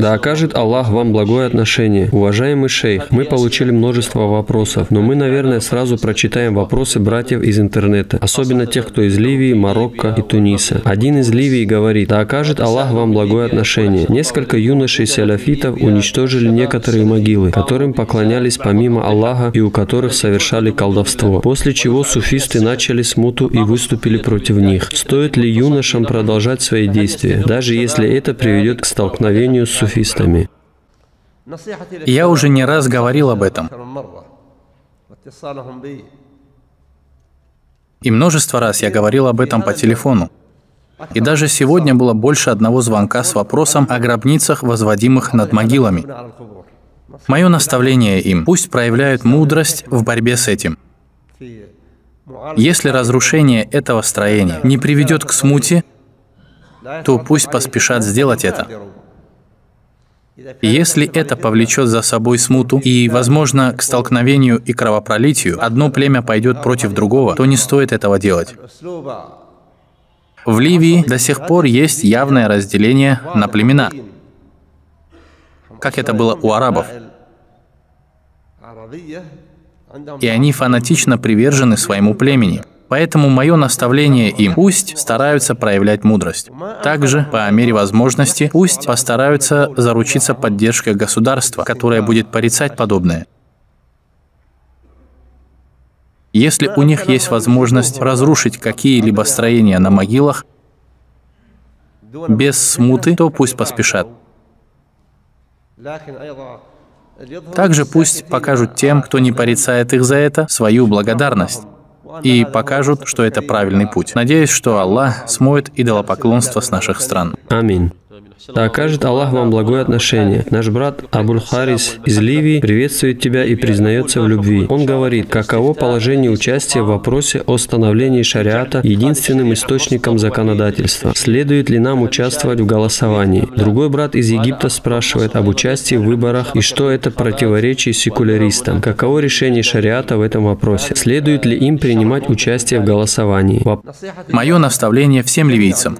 Да окажет Аллах вам благое отношение. Уважаемый шейх, мы получили множество вопросов, но мы, наверное, сразу прочитаем вопросы братьев из интернета, особенно тех, кто из Ливии, Марокко и Туниса. Один из Ливии говорит, да окажет Аллах вам благое отношение. Несколько юношей сяляфитов уничтожили некоторые могилы, которым поклонялись помимо Аллаха и у которых совершали колдовство, после чего суфисты начали смуту и выступили против них. Стоит ли юношам продолжать свои действия, даже если это приведет к столкновению с суфистами? Я уже не раз говорил об этом. И множество раз я говорил об этом по телефону. И даже сегодня было больше одного звонка с вопросом о гробницах, возводимых над могилами. Мое наставление им – пусть проявляют мудрость в борьбе с этим. Если разрушение этого строения не приведет к смуте, то пусть поспешат сделать это. Если это повлечет за собой смуту и, возможно, к столкновению и кровопролитию, одно племя пойдет против другого, то не стоит этого делать. В Ливии до сих пор есть явное разделение на племена, как это было у арабов. И они фанатично привержены своему племени. Поэтому мое наставление им – пусть стараются проявлять мудрость. Также, по мере возможности, пусть постараются заручиться поддержкой государства, которое будет порицать подобное. Если у них есть возможность разрушить какие-либо строения на могилах, без смуты, то пусть поспешат. Также пусть покажут тем, кто не порицает их за это, свою благодарность и покажут, что это правильный путь. Надеюсь, что Аллах смоет идолопоклонство с наших стран. Аминь. Да окажет Аллах вам благое отношение. Наш брат Абуль Харис из Ливии приветствует тебя и признается в любви. Он говорит, каково положение участия в вопросе о становлении шариата единственным источником законодательства. Следует ли нам участвовать в голосовании? Другой брат из Египта спрашивает об участии в выборах и что это противоречие секуляристам. Каково решение шариата в этом вопросе? Следует ли им принимать участие в голосовании? Мое наставление всем ливийцам.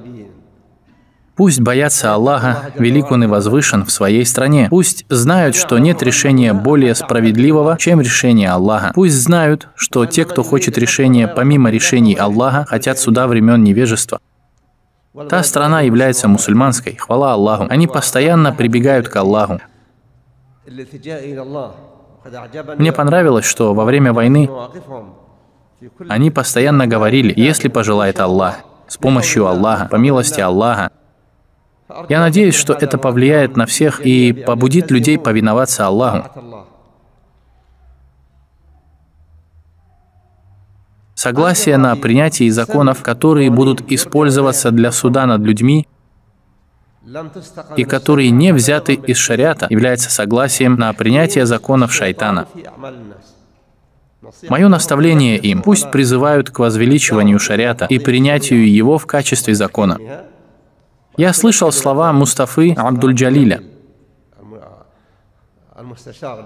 Пусть боятся Аллаха, велик Он и возвышен в своей стране. Пусть знают, что нет решения более справедливого, чем решение Аллаха. Пусть знают, что те, кто хочет решения помимо решений Аллаха, хотят суда времен невежества. Та страна является мусульманской, хвала Аллаху. Они постоянно прибегают к Аллаху. Мне понравилось, что во время войны они постоянно говорили, если пожелает Аллах, с помощью Аллаха, по милости Аллаха, я надеюсь, что это повлияет на всех и побудит людей повиноваться Аллаху. Согласие на принятие законов, которые будут использоваться для суда над людьми, и которые не взяты из шариата, является согласием на принятие законов шайтана. Мое наставление им – пусть призывают к возвеличиванию шариата и принятию его в качестве закона. Я слышал слова Мустафы Абдуль-Джалиля,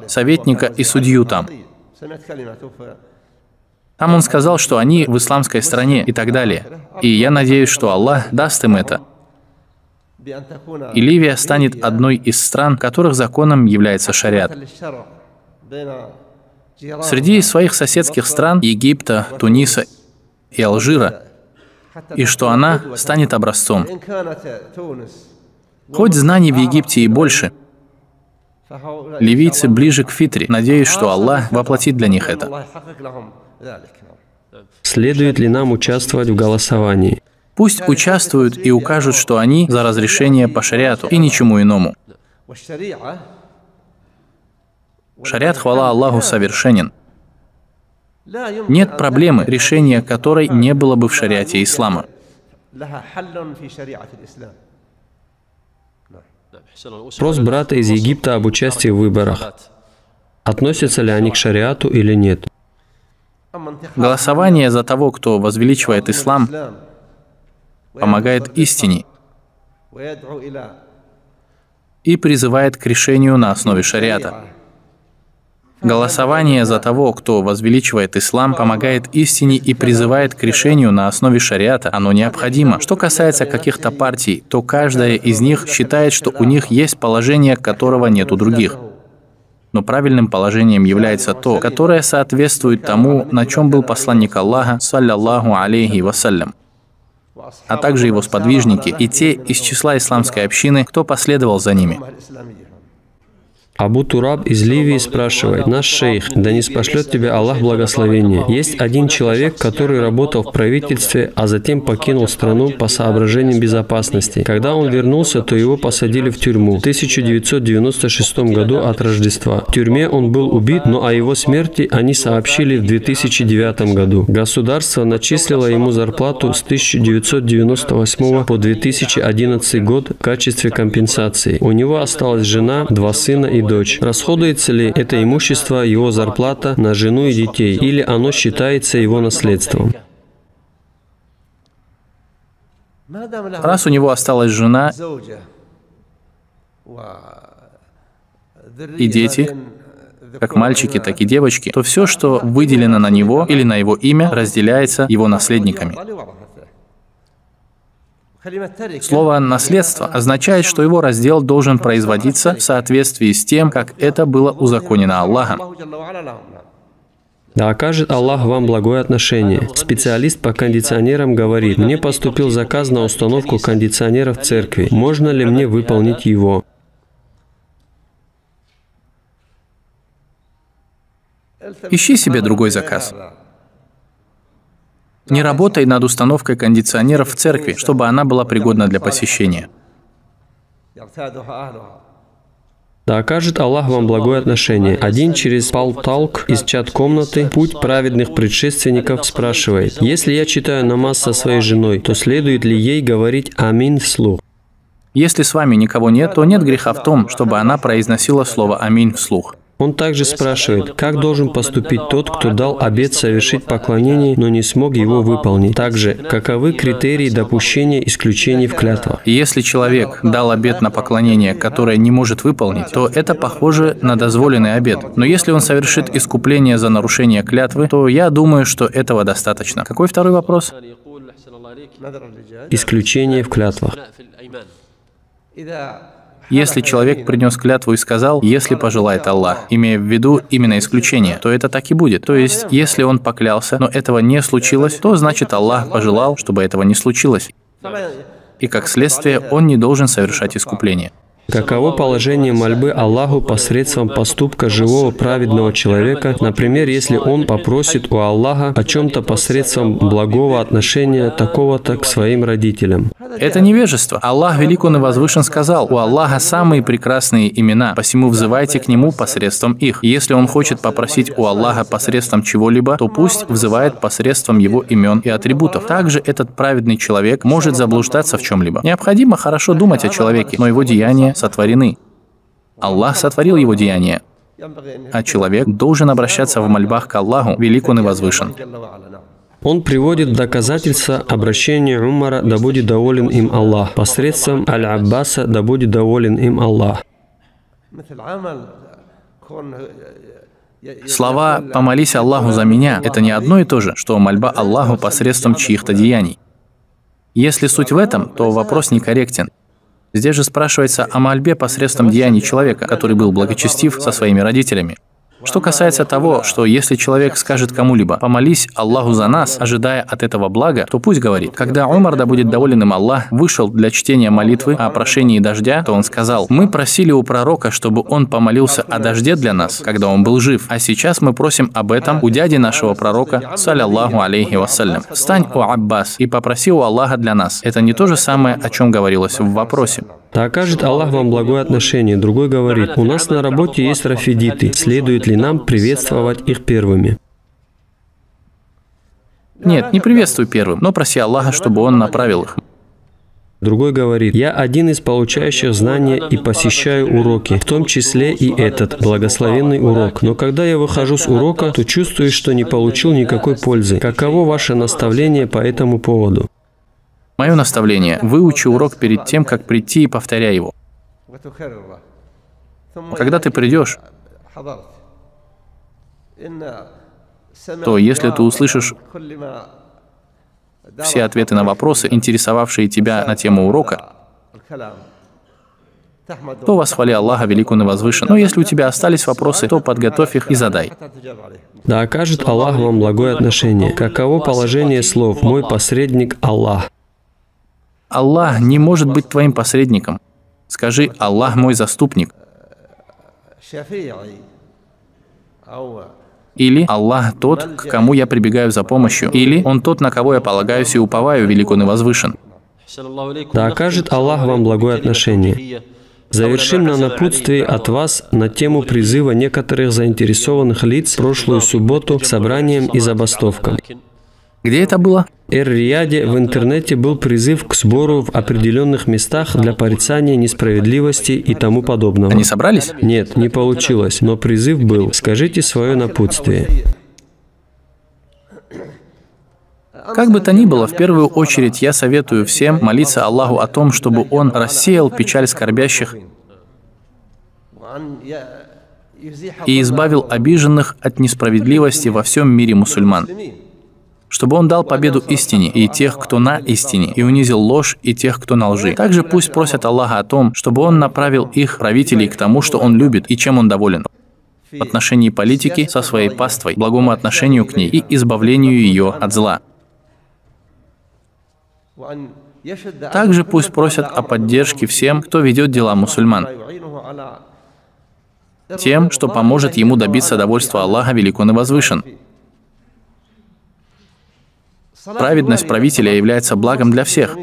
советника и судью там. Там он сказал, что они в исламской стране и так далее. И я надеюсь, что Аллах даст им это. И Ливия станет одной из стран, которых законом является шариат. Среди своих соседских стран Египта, Туниса и Алжира и что она станет образцом. Хоть знаний в Египте и больше, ливийцы ближе к фитре. Надеюсь, что Аллах воплотит для них это. Следует ли нам участвовать в голосовании? Пусть участвуют и укажут, что они за разрешение по шариату и ничему иному. Шариат, хвала Аллаху, совершенен. Нет проблемы, решения которой не было бы в шариате ислама. Вопрос брата из Египта об участии в выборах. Относятся ли они к шариату или нет? Голосование за того, кто возвеличивает ислам, помогает истине и призывает к решению на основе шариата. Голосование за того, кто возвеличивает ислам, помогает истине и призывает к решению на основе шариата. Оно необходимо. Что касается каких-то партий, то каждая из них считает, что у них есть положение, которого нет у других. Но правильным положением является то, которое соответствует тому, на чем был посланник Аллаха, саллиллаху алейхи вассалям а также его сподвижники и те из числа исламской общины, кто последовал за ними. Абу Тураб из Ливии спрашивает, «Наш шейх, да не спошлет тебя Аллах благословение. Есть один человек, который работал в правительстве, а затем покинул страну по соображениям безопасности. Когда он вернулся, то его посадили в тюрьму в 1996 году от Рождества. В тюрьме он был убит, но о его смерти они сообщили в 2009 году. Государство начислило ему зарплату с 1998 по 2011 год в качестве компенсации. У него осталась жена, два сына и дочь. Расходуется ли это имущество, его зарплата на жену и детей, или оно считается его наследством? Раз у него осталась жена и дети, как мальчики, так и девочки, то все, что выделено на него или на его имя, разделяется его наследниками. Слово «наследство» означает, что его раздел должен производиться в соответствии с тем, как это было узаконено Аллахом. Да окажет Аллах вам благое отношение. Специалист по кондиционерам говорит, мне поступил заказ на установку кондиционера в церкви. Можно ли мне выполнить его? Ищи себе другой заказ. Не работай над установкой кондиционеров в церкви, чтобы она была пригодна для посещения. Да окажет Аллах вам благое отношение. Один через палталк из чат-комнаты «Путь праведных предшественников» спрашивает, «Если я читаю намаз со своей женой, то следует ли ей говорить «Амин» вслух?» Если с вами никого нет, то нет греха в том, чтобы она произносила слово «Аминь» вслух. Он также спрашивает, как должен поступить тот, кто дал обет совершить поклонение, но не смог его выполнить. Также, каковы критерии допущения исключений в клятвах? Если человек дал обет на поклонение, которое не может выполнить, то это похоже на дозволенный обет. Но если он совершит искупление за нарушение клятвы, то я думаю, что этого достаточно. Какой второй вопрос? Исключение в клятвах. Если человек принес клятву и сказал, если пожелает Аллах, имея в виду именно исключение, то это так и будет. То есть, если он поклялся, но этого не случилось, то значит Аллах пожелал, чтобы этого не случилось. И как следствие, он не должен совершать искупление. Каково положение мольбы Аллаху посредством поступка живого праведного человека, например, если он попросит у Аллаха о чем-то посредством благого отношения такого-то к своим родителям? Это невежество. Аллах Велик Он и Возвышен сказал, у Аллаха самые прекрасные имена, посему взывайте к Нему посредством их. Если он хочет попросить у Аллаха посредством чего-либо, то пусть взывает посредством Его имен и атрибутов. Также этот праведный человек может заблуждаться в чем-либо. Необходимо хорошо думать о человеке, но его деяния сотворены. Аллах сотворил его деяния, а человек должен обращаться в мольбах к Аллаху, велик он и возвышен. Он приводит доказательства обращения Умара, да будет доволен им Аллах, посредством Аль-Аббаса, да будет доволен им Аллах. Слова «помолись Аллаху за меня» — это не одно и то же, что мольба Аллаху посредством чьих-то деяний. Если суть в этом, то вопрос некорректен. Здесь же спрашивается о мольбе посредством деяний человека, который был благочестив со своими родителями. Что касается того, что если человек скажет кому-либо «помолись Аллаху за нас», ожидая от этого блага, то пусть говорит. Когда Умар, да будет доволен им Аллах, вышел для чтения молитвы о прошении дождя, то он сказал «Мы просили у пророка, чтобы он помолился о дожде для нас, когда он был жив, а сейчас мы просим об этом у дяди нашего пророка, саллиллаху алейхи вассалям. Встань, у Аббас, и попроси у Аллаха для нас». Это не то же самое, о чем говорилось в вопросе. Да окажет Аллах вам благое отношение. Другой говорит, у нас на работе есть рафидиты, следует ли нам приветствовать их первыми? Нет, не приветствуй первым, но проси Аллаха, чтобы Он направил их. Другой говорит, я один из получающих знания и посещаю уроки, в том числе и этот, благословенный урок. Но когда я выхожу с урока, то чувствую, что не получил никакой пользы. Каково ваше наставление по этому поводу? Мое наставление – выучи урок перед тем, как прийти и повторяй его. Когда ты придешь, то если ты услышишь все ответы на вопросы, интересовавшие тебя на тему урока, то восхвали Аллаха великую и возвышен. Но если у тебя остались вопросы, то подготовь их и задай. Да окажет Аллах вам благое отношение. Каково положение слов «Мой посредник Аллах»? Аллах не может быть твоим посредником. Скажи «Аллах мой заступник». Или Аллах тот, к кому я прибегаю за помощью. Или Он тот, на кого я полагаюсь и уповаю, велик Он и возвышен. Да окажет Аллах вам благое отношение. Завершим на напутствии от вас на тему призыва некоторых заинтересованных лиц прошлую субботу к собраниям и забастовкам. Где это было? Эр-Рияде в интернете был призыв к сбору в определенных местах для порицания несправедливости и тому подобного. Они собрались? Нет, не получилось, но призыв был. Скажите свое напутствие. Как бы то ни было, в первую очередь я советую всем молиться Аллаху о том, чтобы Он рассеял печаль скорбящих и избавил обиженных от несправедливости во всем мире мусульман чтобы Он дал победу истине и тех, кто на истине, и унизил ложь и тех, кто на лжи. Также пусть просят Аллаха о том, чтобы Он направил их правителей к тому, что Он любит и чем Он доволен в отношении политики со своей паствой, благому отношению к ней и избавлению ее от зла. Также пусть просят о поддержке всем, кто ведет дела мусульман, тем, что поможет ему добиться довольства Аллаха велик он и возвышен. Праведность правителя является благом для всех.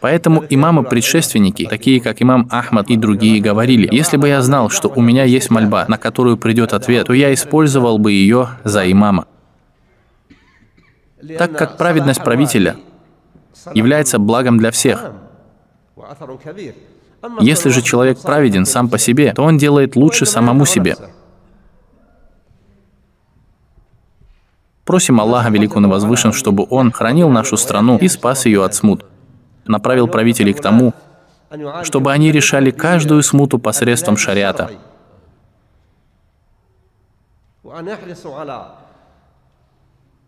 Поэтому имамы-предшественники, такие как имам Ахмад и другие, говорили, если бы я знал, что у меня есть мольба, на которую придет ответ, то я использовал бы ее за имама. Так как праведность правителя является благом для всех. Если же человек праведен сам по себе, то он делает лучше самому себе. Просим Аллаха Великого и Возвышен, чтобы Он хранил нашу страну и спас ее от смут. Направил правителей к тому, чтобы они решали каждую смуту посредством шариата.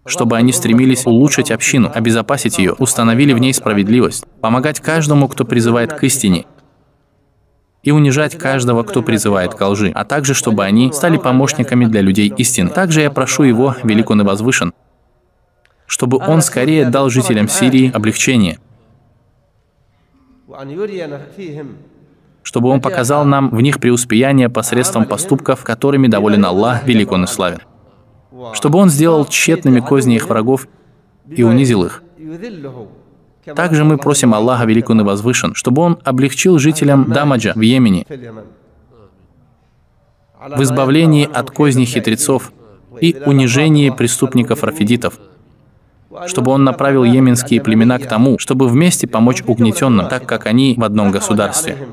Чтобы они стремились улучшить общину, обезопасить ее, установили в ней справедливость, помогать каждому, кто призывает к истине, и унижать каждого, кто призывает к лжи, а также чтобы они стали помощниками для людей истин. Также я прошу его, велик он и возвышен, чтобы он скорее дал жителям Сирии облегчение, чтобы он показал нам в них преуспеяние посредством поступков, которыми доволен Аллах, велик он и славен, чтобы он сделал тщетными козни их врагов и унизил их, также мы просим Аллаха Великого и Возвышен, чтобы Он облегчил жителям Дамаджа в Йемене в избавлении от козней хитрецов и унижении преступников-рафидитов, чтобы он направил йеменские племена к тому, чтобы вместе помочь угнетенным, так как они в одном государстве.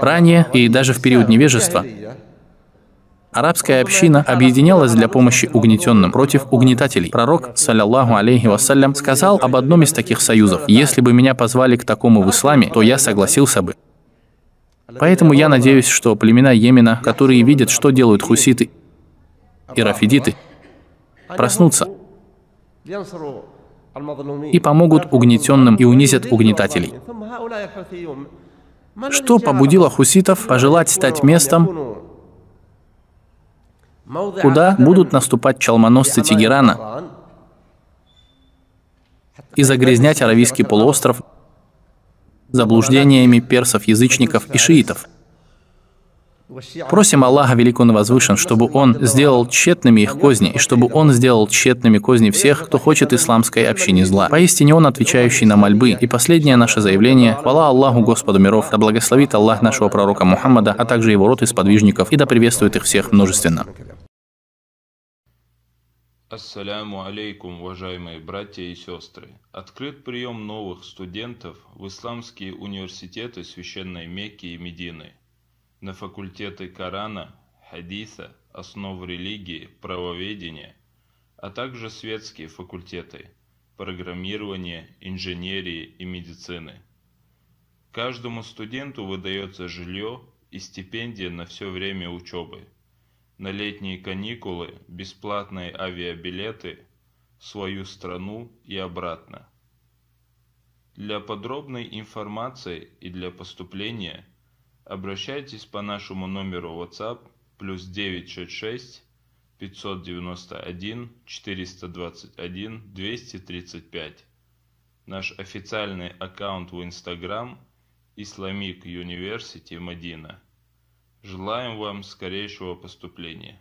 Ранее и даже в период невежества Арабская община объединялась для помощи угнетенным против угнетателей. Пророк, саллиллаху алейхи вассалям, сказал об одном из таких союзов. «Если бы меня позвали к такому в исламе, то я согласился бы». Поэтому я надеюсь, что племена Йемена, которые видят, что делают хуситы и рафидиты, проснутся и помогут угнетенным и унизят угнетателей. Что побудило хуситов пожелать стать местом, куда будут наступать чалмоносцы Тегерана? И загрязнять Аравийский полуостров заблуждениями персов-язычников и шиитов – Просим Аллаха Великого Возвышен, чтобы Он сделал тщетными их козни, и чтобы Он сделал тщетными козни всех, кто хочет исламской общине зла. Поистине Он отвечающий на мольбы. И последнее наше заявление. Хвала Аллаху Господу миров, да благословит Аллах нашего пророка Мухаммада, а также его род из подвижников, и да приветствует их всех множественно. Ассаляму алейкум, уважаемые братья и сестры. Открыт прием новых студентов в исламские университеты Священной Мекки и Медины – на факультеты Корана, Хадиса, основ религии, правоведения, а также светские факультеты, программирования, инженерии и медицины. Каждому студенту выдается жилье и стипендия на все время учебы. На летние каникулы бесплатные авиабилеты в свою страну и обратно. Для подробной информации и для поступления обращайтесь по нашему номеру WhatsApp плюс 966 591 421 235. Наш официальный аккаунт в Instagram Islamic University Madina. Желаем вам скорейшего поступления.